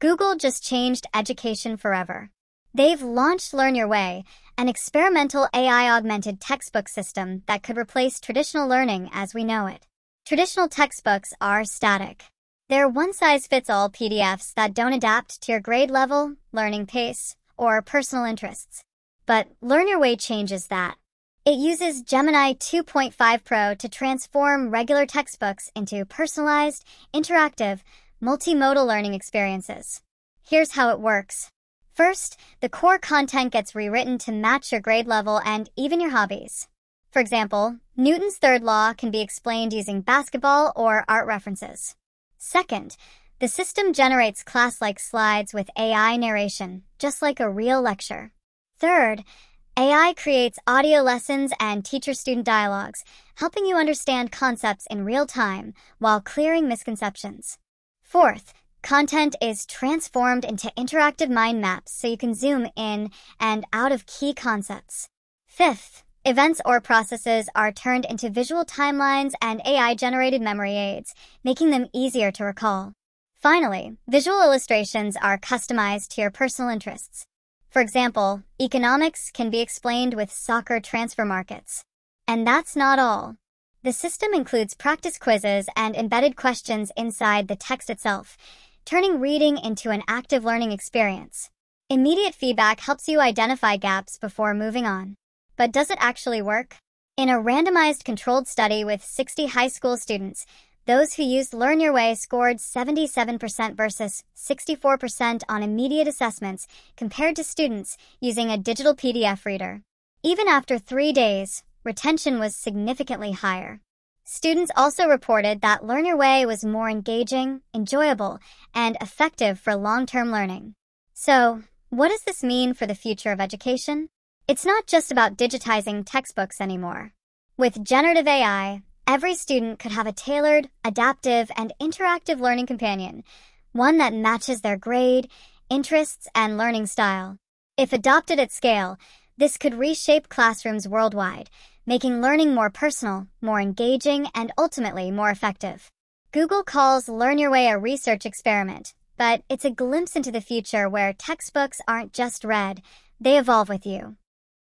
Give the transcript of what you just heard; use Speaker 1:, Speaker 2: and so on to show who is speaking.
Speaker 1: Google just changed education forever. They've launched Learn Your Way, an experimental AI augmented textbook system that could replace traditional learning as we know it. Traditional textbooks are static. They're one size fits all PDFs that don't adapt to your grade level, learning pace, or personal interests. But Learn Your Way changes that. It uses Gemini 2.5 Pro to transform regular textbooks into personalized, interactive, multimodal learning experiences. Here's how it works. First, the core content gets rewritten to match your grade level and even your hobbies. For example, Newton's third law can be explained using basketball or art references. Second, the system generates class-like slides with AI narration, just like a real lecture. Third, AI creates audio lessons and teacher-student dialogues, helping you understand concepts in real time while clearing misconceptions. Fourth, content is transformed into interactive mind maps so you can zoom in and out of key concepts. Fifth, events or processes are turned into visual timelines and AI-generated memory aids, making them easier to recall. Finally, visual illustrations are customized to your personal interests. For example, economics can be explained with soccer transfer markets. And that's not all. The system includes practice quizzes and embedded questions inside the text itself, turning reading into an active learning experience. Immediate feedback helps you identify gaps before moving on. But does it actually work? In a randomized controlled study with 60 high school students, those who used Learn Your Way scored 77% versus 64% on immediate assessments compared to students using a digital PDF reader. Even after three days, retention was significantly higher. Students also reported that Learn Your Way was more engaging, enjoyable, and effective for long-term learning. So, what does this mean for the future of education? It's not just about digitizing textbooks anymore. With generative AI, every student could have a tailored, adaptive, and interactive learning companion, one that matches their grade, interests, and learning style. If adopted at scale, this could reshape classrooms worldwide, making learning more personal, more engaging, and ultimately more effective. Google calls Learn Your Way a research experiment, but it's a glimpse into the future where textbooks aren't just read, they evolve with you.